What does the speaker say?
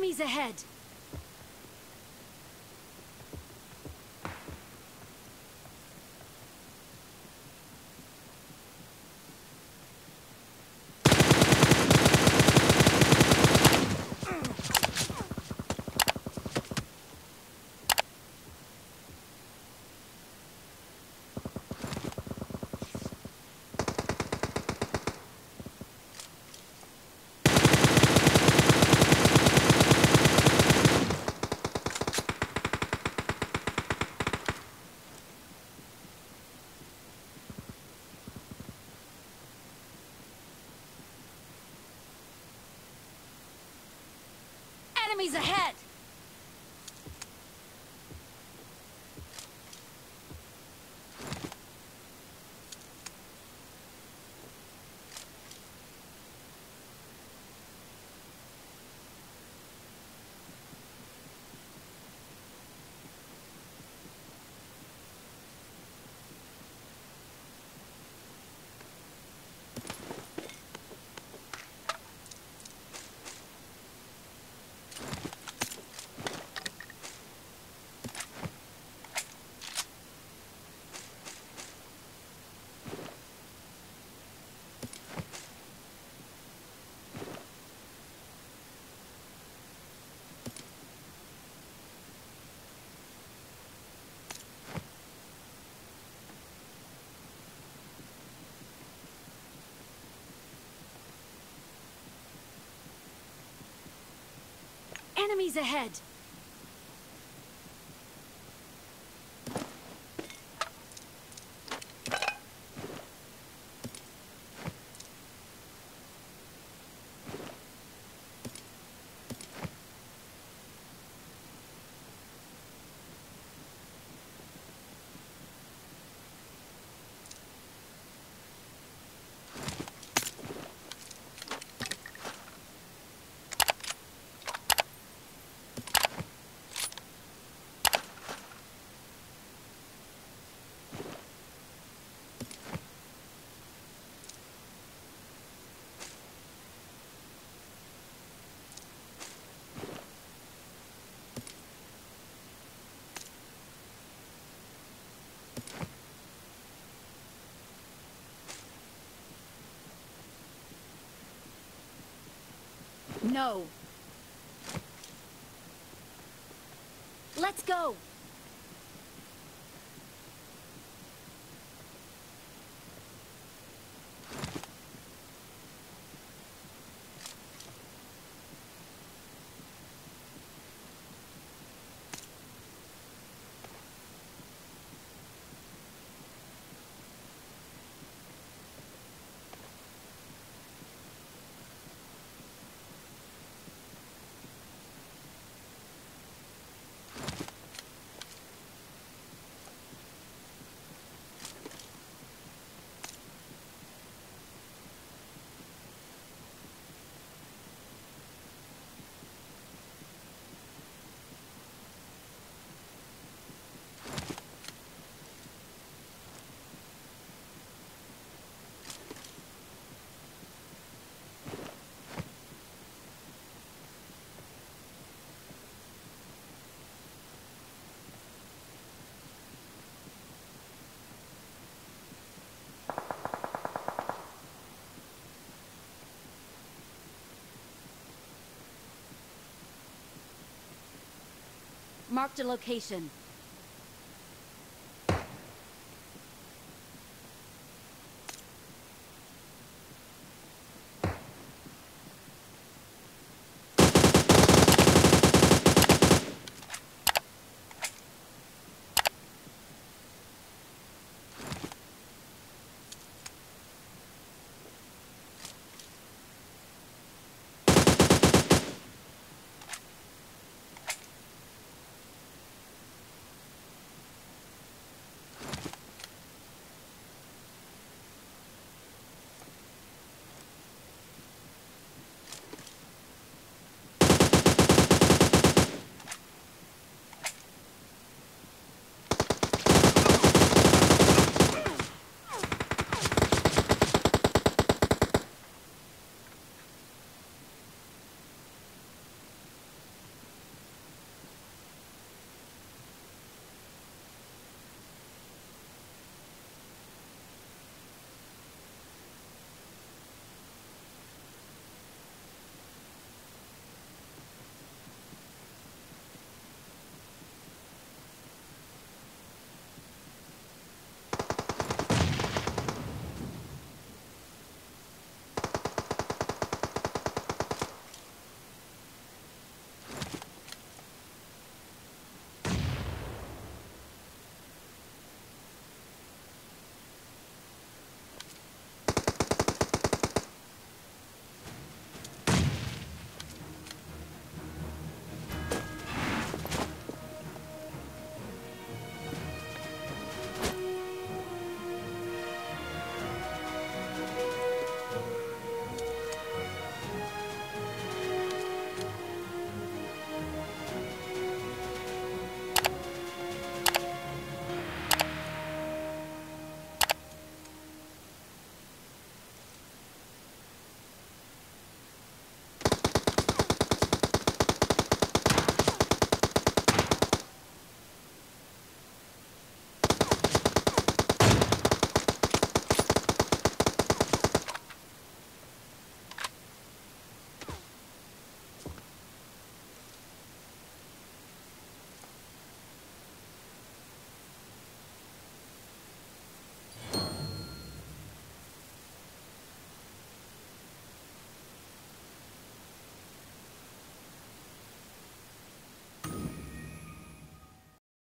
Enemies ahead! Enemies ahead! Enemies ahead! No. Let's go! Marked a location.